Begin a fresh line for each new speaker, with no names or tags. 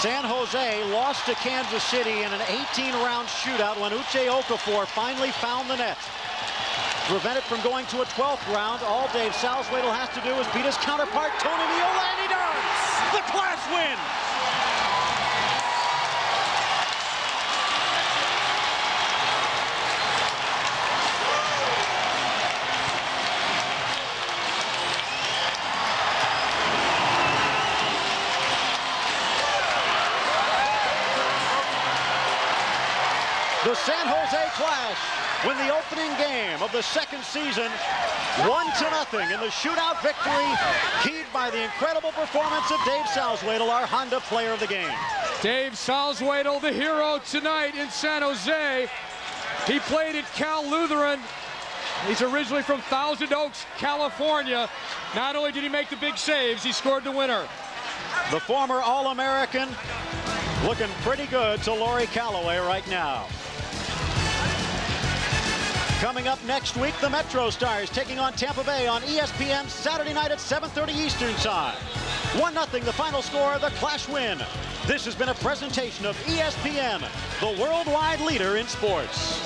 San Jose lost to Kansas City in an 18-round shootout when Uche Okafor finally found the net. Prevent it from going to a 12th round, all Dave Salzwedel has to do is beat his counterpart, Tony Meola, and he does! The San Jose Clash win the opening game of the second season, one to nothing in the shootout victory, keyed by the incredible performance of Dave Salzwedel, our Honda player of the game.
Dave Salzwedel, the hero tonight in San Jose. He played at Cal Lutheran. He's originally from Thousand Oaks, California. Not only did he make the big saves, he scored the winner.
The former All-American looking pretty good to Laurie Calloway right now. Coming up next week, the Metro Stars taking on Tampa Bay on ESPN Saturday night at 7.30 Eastern Time. 1-0 the final score, the Clash win. This has been a presentation of ESPN, the worldwide leader in sports.